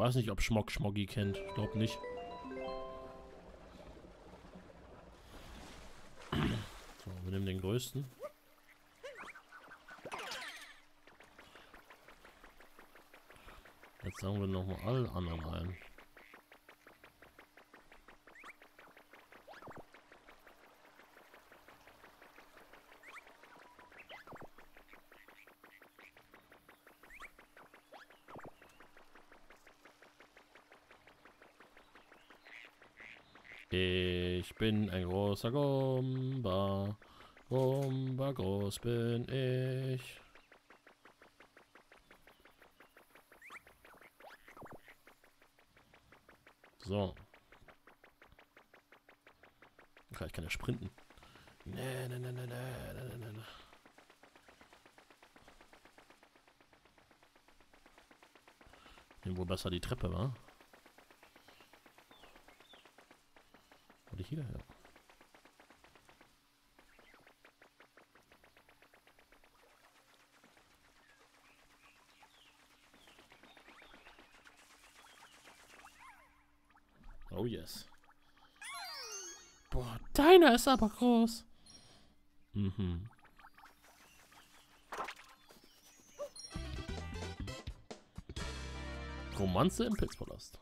weiß nicht, ob Schmock Schmoggi kennt. Ich glaube nicht. So, wir nehmen den größten. Jetzt sagen wir nochmal alle anderen ein. Ich bin ein großer Gumba. Gumba groß bin ich. So. Okay, ich kann ja sprinten. Nee, nee, nee, nee, nee, nee, nee. Nehmen wohl besser die Treppe, wa? Hier, ja. Oh yes. Boah, deiner ist aber groß. Mhm. Romanze im Pilzpalast.